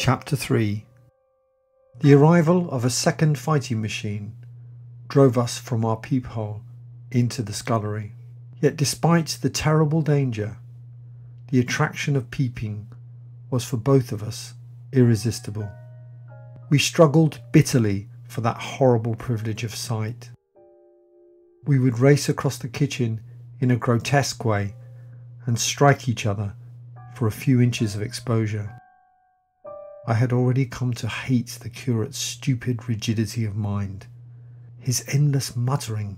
Chapter 3 The arrival of a second fighting machine drove us from our peephole into the scullery. Yet, despite the terrible danger, the attraction of peeping was for both of us irresistible. We struggled bitterly for that horrible privilege of sight. We would race across the kitchen in a grotesque way and strike each other for a few inches of exposure. I had already come to hate the curate's stupid rigidity of mind. His endless muttering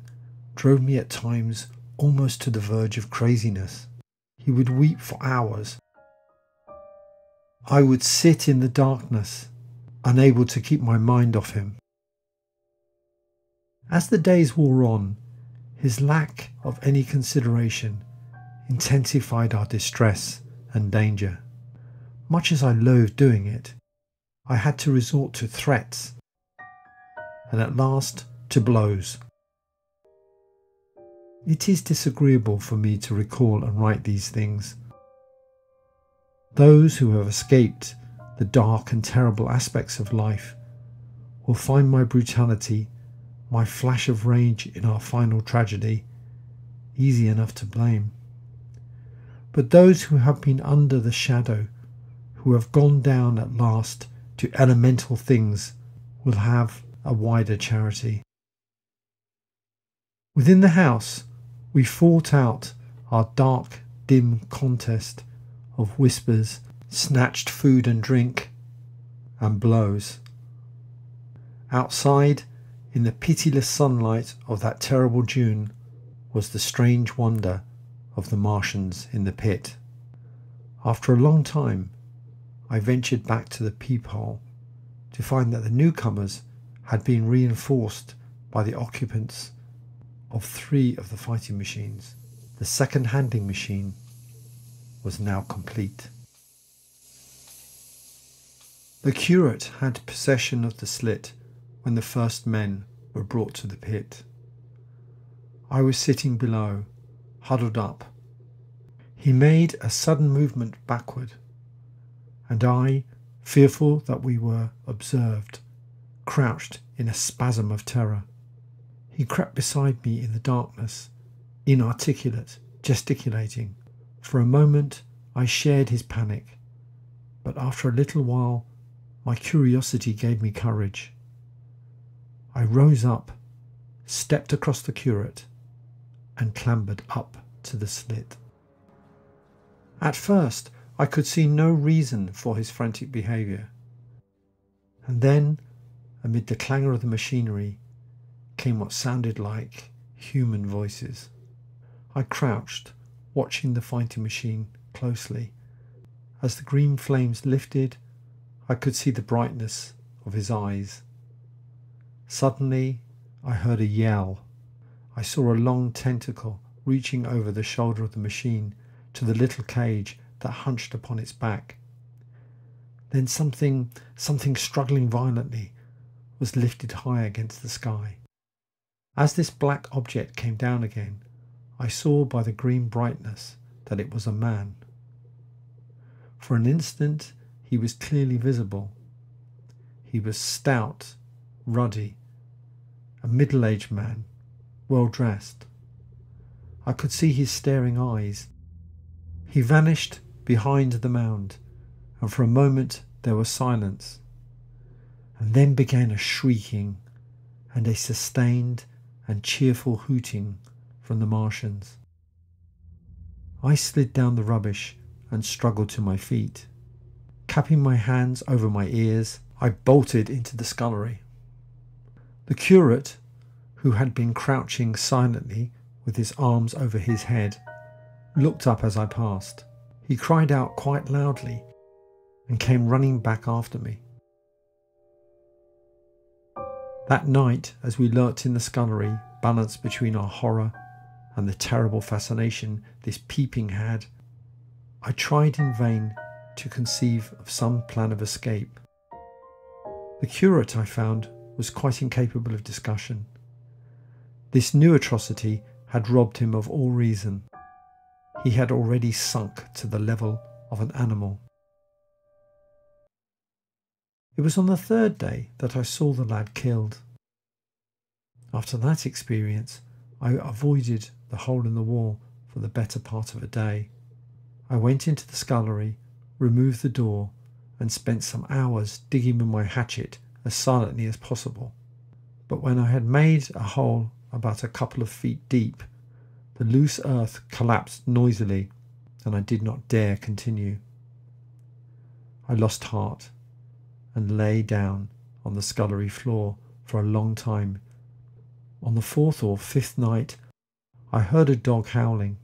drove me at times almost to the verge of craziness. He would weep for hours. I would sit in the darkness, unable to keep my mind off him. As the days wore on, his lack of any consideration intensified our distress and danger. Much as I loathed doing it, I had to resort to threats and at last to blows. It is disagreeable for me to recall and write these things. Those who have escaped the dark and terrible aspects of life will find my brutality, my flash of rage in our final tragedy, easy enough to blame. But those who have been under the shadow, who have gone down at last to elemental things, will have a wider charity. Within the house, we fought out our dark, dim contest of whispers, snatched food and drink, and blows. Outside, in the pitiless sunlight of that terrible June, was the strange wonder of the Martians in the pit. After a long time, I ventured back to the peephole to find that the newcomers had been reinforced by the occupants of three of the fighting machines. The second handling machine was now complete. The curate had possession of the slit when the first men were brought to the pit. I was sitting below, huddled up. He made a sudden movement backward, and I, fearful that we were observed, crouched in a spasm of terror. He crept beside me in the darkness, inarticulate, gesticulating. For a moment I shared his panic, but after a little while my curiosity gave me courage. I rose up, stepped across the curate, and clambered up to the slit. At first I could see no reason for his frantic behaviour. And then, amid the clangor of the machinery, came what sounded like human voices. I crouched, watching the fighting machine closely. As the green flames lifted, I could see the brightness of his eyes. Suddenly, I heard a yell. I saw a long tentacle reaching over the shoulder of the machine to the little cage that hunched upon its back. Then something, something struggling violently, was lifted high against the sky. As this black object came down again, I saw by the green brightness that it was a man. For an instant he was clearly visible. He was stout, ruddy, a middle aged man, well dressed. I could see his staring eyes. He vanished behind the mound, and for a moment there was silence. And then began a shrieking and a sustained and cheerful hooting from the Martians. I slid down the rubbish and struggled to my feet. Capping my hands over my ears, I bolted into the scullery. The curate, who had been crouching silently with his arms over his head, looked up as I passed. He cried out quite loudly and came running back after me. That night, as we lurked in the scullery, balanced between our horror and the terrible fascination this peeping had, I tried in vain to conceive of some plan of escape. The curate, I found, was quite incapable of discussion. This new atrocity had robbed him of all reason. He had already sunk to the level of an animal. It was on the third day that I saw the lad killed. After that experience, I avoided the hole in the wall for the better part of a day. I went into the scullery, removed the door, and spent some hours digging with my hatchet as silently as possible. But when I had made a hole about a couple of feet deep, the loose earth collapsed noisily, and I did not dare continue. I lost heart and lay down on the scullery floor for a long time. On the fourth or fifth night, I heard a dog howling.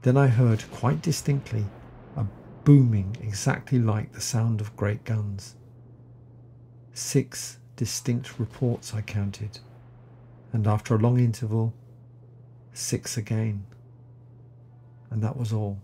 Then I heard quite distinctly a booming exactly like the sound of great guns. Six distinct reports I counted, and after a long interval, six again. And that was all.